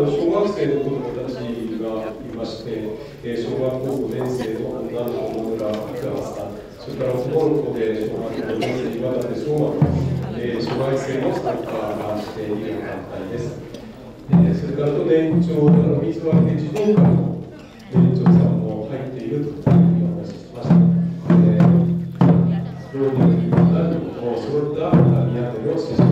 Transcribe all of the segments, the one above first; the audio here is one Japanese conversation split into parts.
の小学生の子供たちがいまして、えー、小学校5年生の女の子の村明さん、それから男の子で小学校5年生岩立翔馬、えー、小学生のサッカーがしている団体です。えー、それからと年長の水分け児童館の年長さんも入っているというお話ししました。えー、老人男女そういった宮手を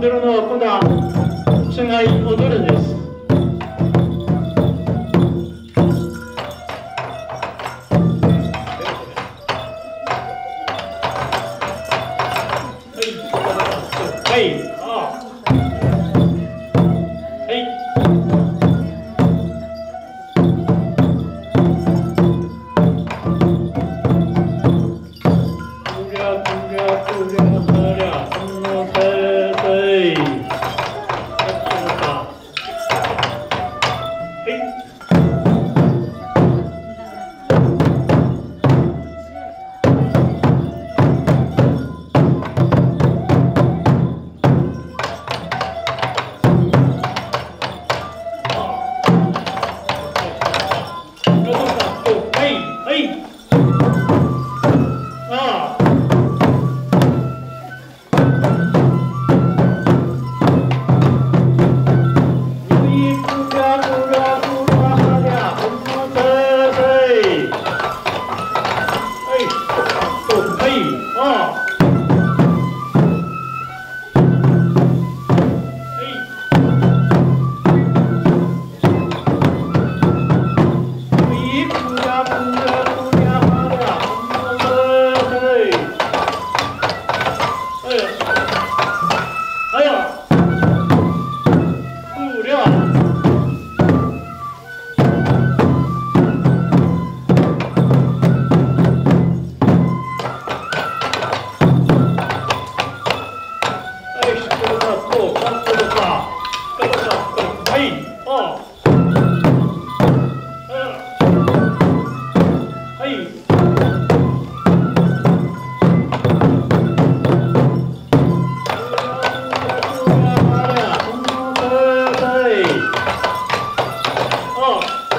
踊るのはこだ、つがい踊るです。 어.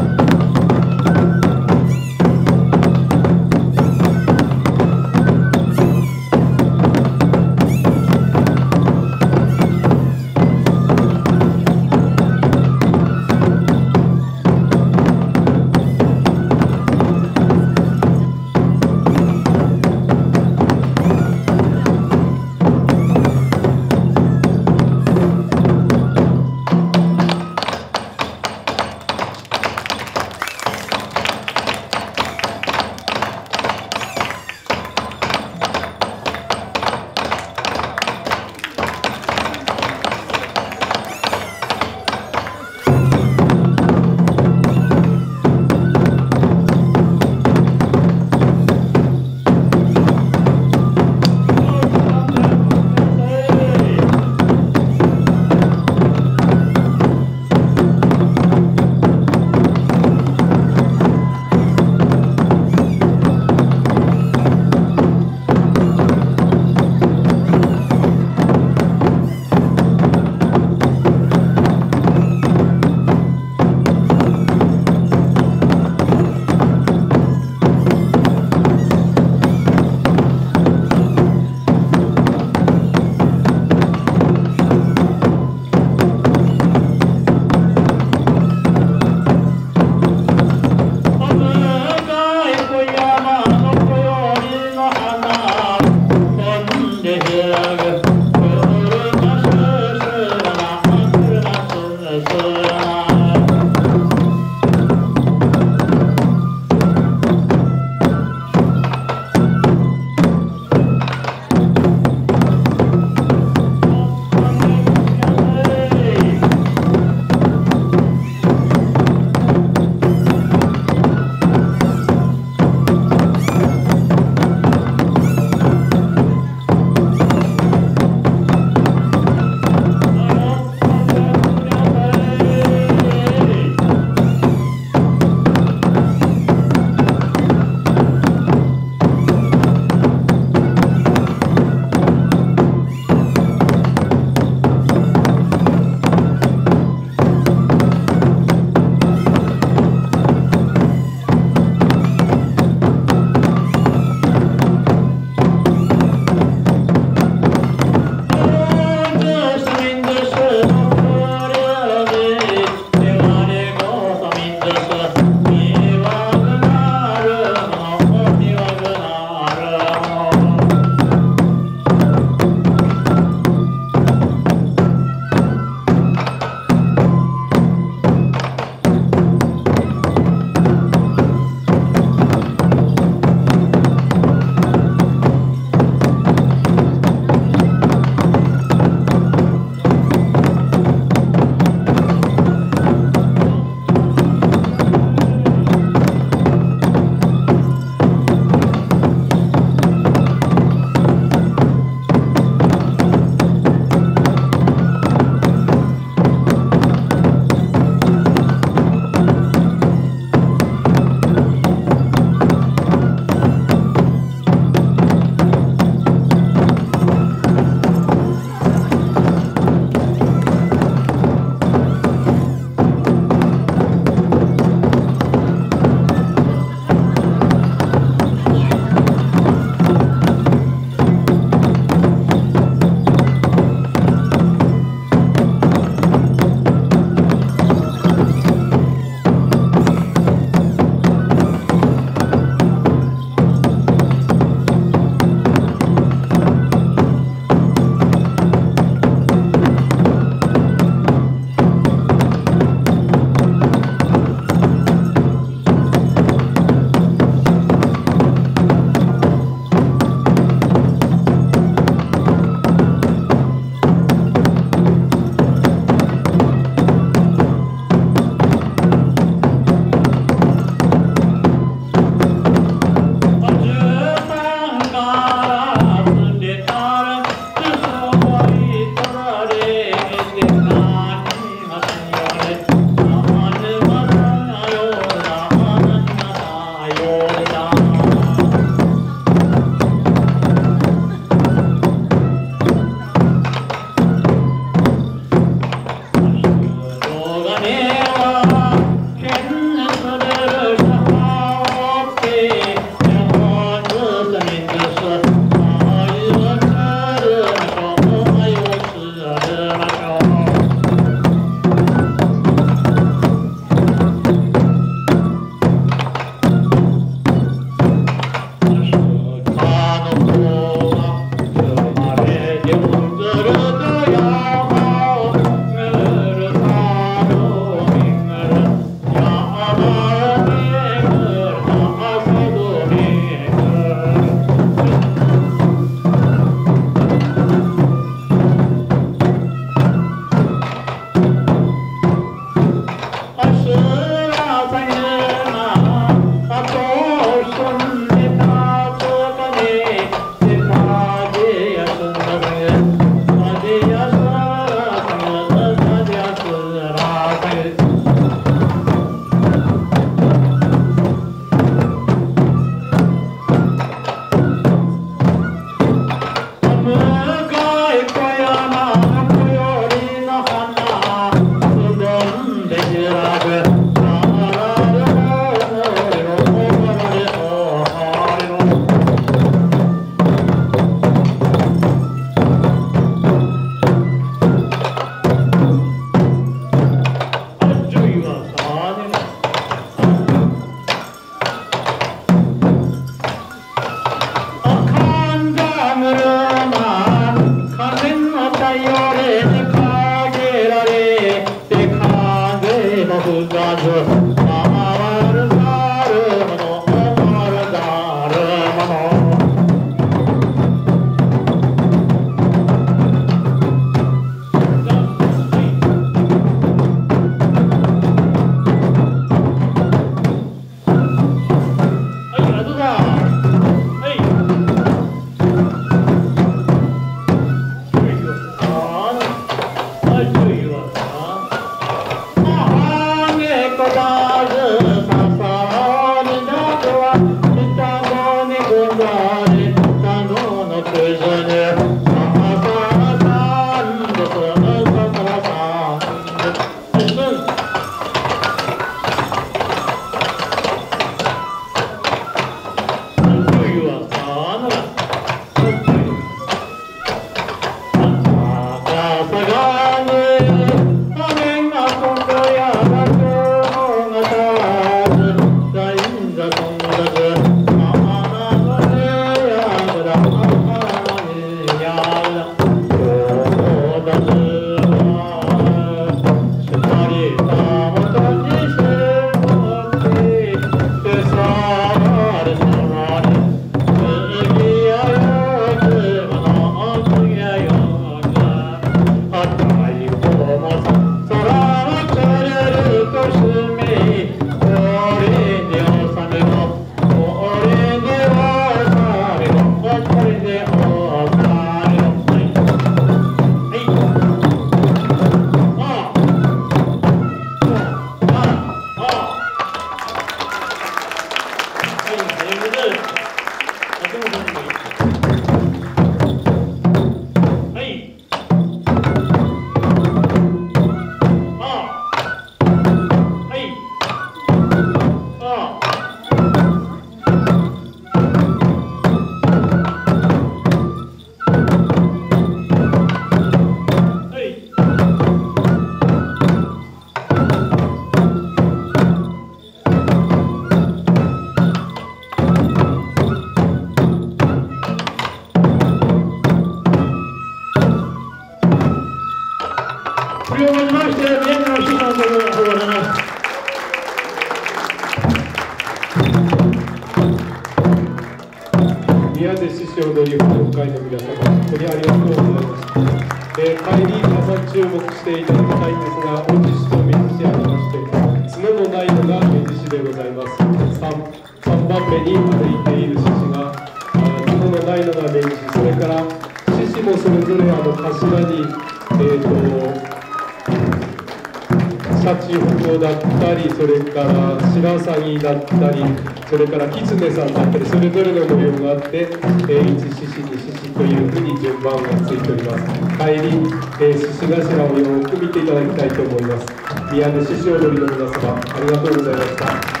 ャチホコだったり、それから白鷺だったり、それから狐さんだったり、それぞれの模様があって、えー、一獅子、二獅子というふうに順番がついております。帰り、えー、獅子頭をよく見ていただきたいと思います。宮根獅子踊りの皆様、ありがとうございました。